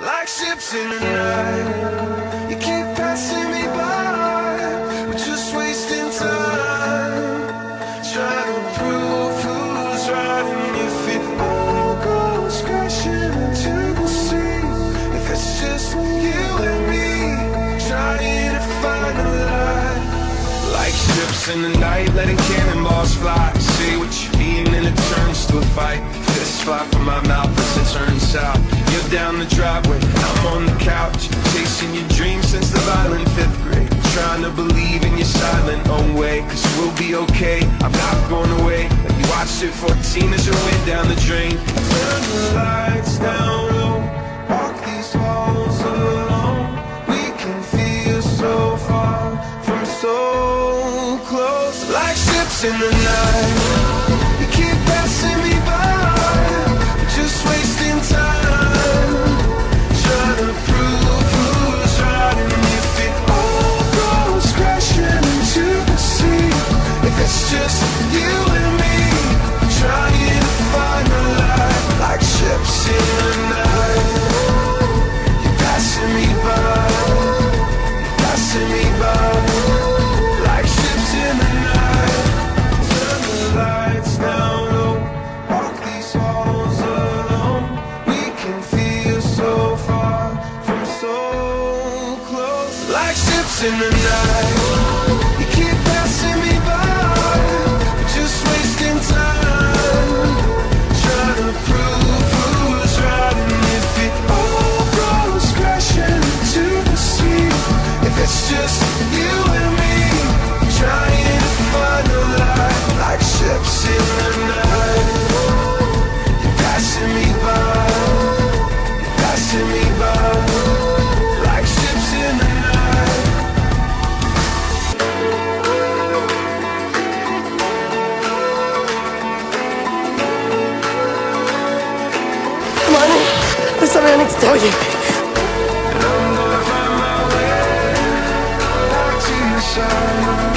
Like ships in the night, you keep passing me by. We're just wasting time, trying to prove who's right. And if it all goes crashing into the sea, if it's just you and me, trying to find a light. Like ships in the night, letting cannonballs fly. Say what you mean, and it turns to a fight. Fly from my mouth as it turns south. You're down the driveway, I'm on the couch. Chasing your dreams since the violent fifth grade. Trying to believe in your silent own way. Cause we'll be okay, I'm not going away. Like you watched it 14 as it went down the drain. Turn the lights down low, walk these halls alone. We can feel so far from so close. Like ships in the night, ships in the night. You keep passing me by, just wasting time, to prove who's right. And if it all crashing into the sea, if it's just you There's something I need to tell you. And